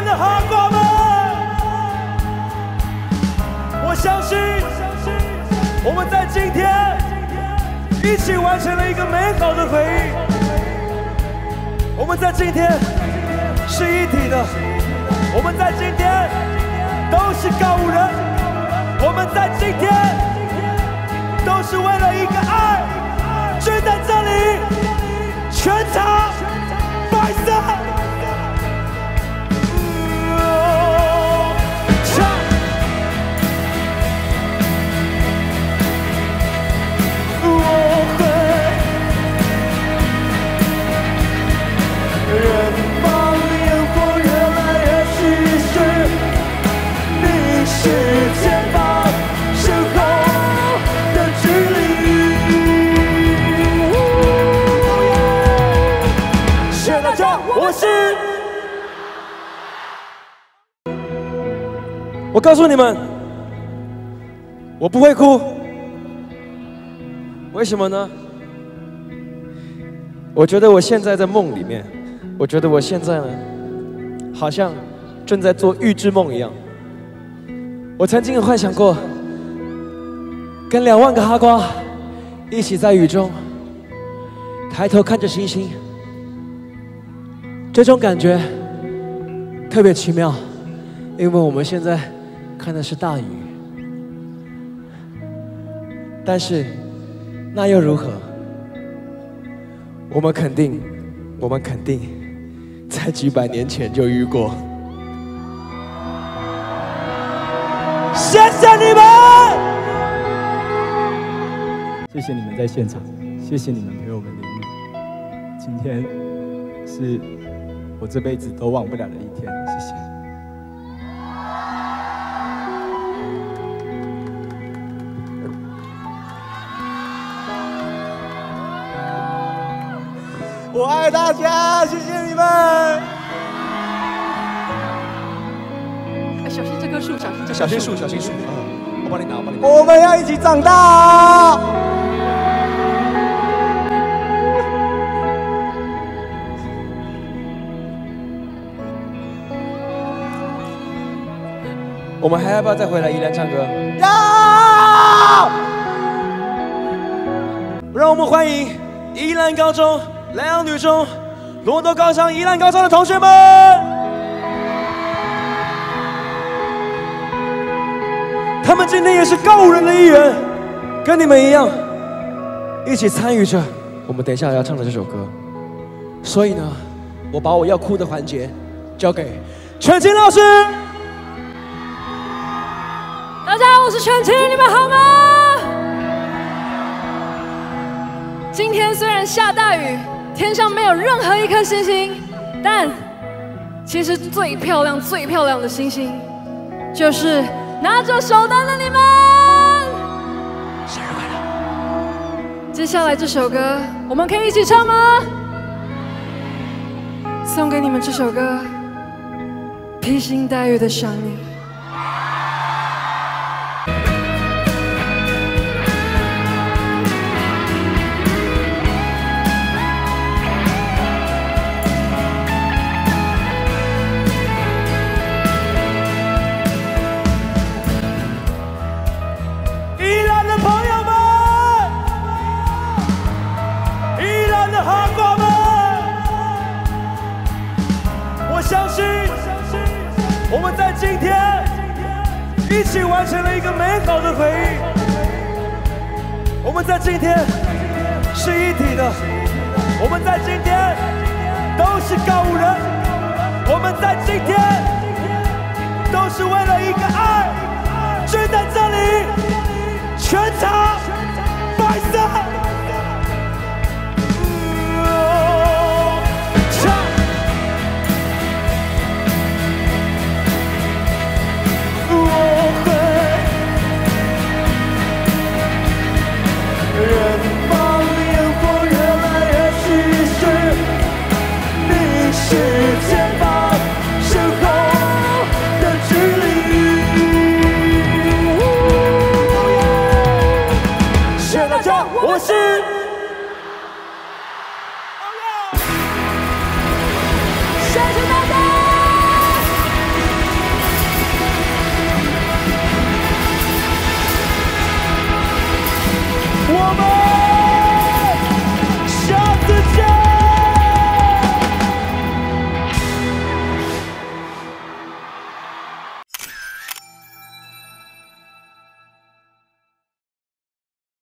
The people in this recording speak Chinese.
们的韩国们，我相信我们在今天一起完成了一个美好的回忆。我们在今天是一体的，我们在今天都是高人，我们在今天我告诉你们，我不会哭，为什么呢？我觉得我现在在梦里面，我觉得我现在呢，好像正在做预知梦一样。我曾经幻想过，跟两万个哈瓜一起在雨中抬头看着星星，这种感觉特别奇妙，因为我们现在看的是大雨，但是那又如何？我们肯定，我们肯定，在几百年前就遇过。谢谢你们！谢谢你们在现场，谢谢你们陪我们淋雨。今天是我这辈子都忘不了的一天，我爱大家，谢谢你们。哎，小心这棵树，小心这棵小心树，小心树，啊！我帮你拿，我帮你拿。我们要一起长大。我们还要不要再回来依兰唱歌？要！让我们欢迎依兰高中、莱阳女中、罗多高商、宜兰高商的同学们。他们今天也是告五人的一员，跟你们一样，一起参与着我们等一下要唱的这首歌。所以呢，我把我要哭的环节交给全清老师。大家好，我是全清，你们好吗？今天虽然下大雨，天上没有任何一颗星星，但其实最漂亮、最漂亮的星星，就是拿着手灯的你们。生日快乐！接下来这首歌，我们可以一起唱吗？送给你们这首歌，《披星戴月的想你》。起完成了一个美好的回忆。我们在今天是一体的，我们在今天都是告五人，我们在今天都是为了一个爱聚在这里。全场是肩膀身后的距离。谢谢大家，我是。